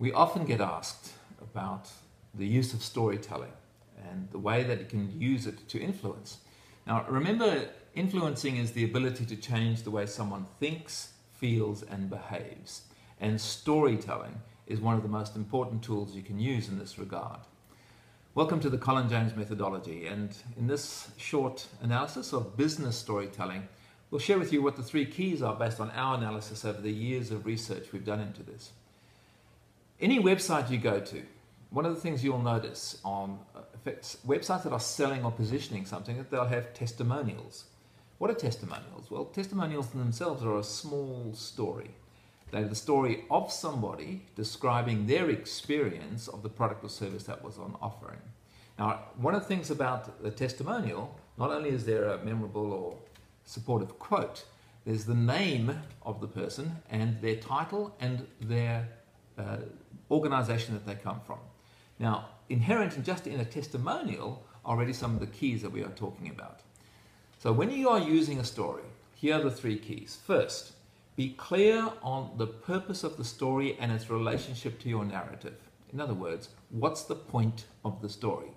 We often get asked about the use of storytelling and the way that you can use it to influence. Now, remember, influencing is the ability to change the way someone thinks, feels, and behaves. And storytelling is one of the most important tools you can use in this regard. Welcome to the Colin James methodology. And in this short analysis of business storytelling, we'll share with you what the three keys are based on our analysis over the years of research we've done into this. Any website you go to, one of the things you'll notice on uh, websites that are selling or positioning something that they'll have testimonials. What are testimonials? Well, testimonials themselves are a small story. They're the story of somebody describing their experience of the product or service that was on offering. Now, one of the things about the testimonial, not only is there a memorable or supportive quote, there's the name of the person and their title and their uh, organization that they come from. Now, inherent in just in a testimonial are already some of the keys that we are talking about. So when you are using a story, here are the three keys. First, be clear on the purpose of the story and its relationship to your narrative. In other words, what's the point of the story?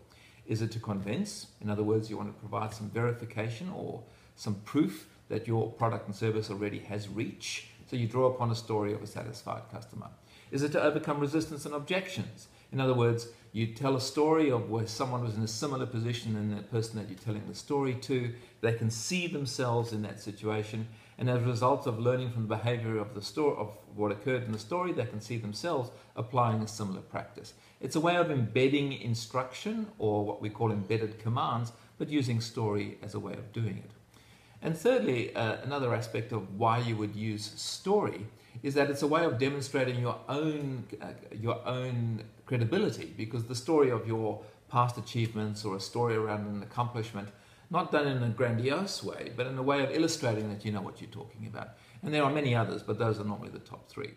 Is it to convince? In other words, you want to provide some verification or some proof that your product and service already has reach. So you draw upon a story of a satisfied customer. Is it to overcome resistance and objections? In other words, you tell a story of where someone was in a similar position than the person that you're telling the story to. They can see themselves in that situation, and as a result of learning from the behavior of the story of what occurred in the story, they can see themselves applying a similar practice. It's a way of embedding instruction, or what we call embedded commands, but using story as a way of doing it. And thirdly, uh, another aspect of why you would use story is that it's a way of demonstrating your own uh, your own credibility because the story of your past achievements or a story around an accomplishment not done in a grandiose way but in a way of illustrating that you know what you're talking about. And there are many others but those are normally the top 3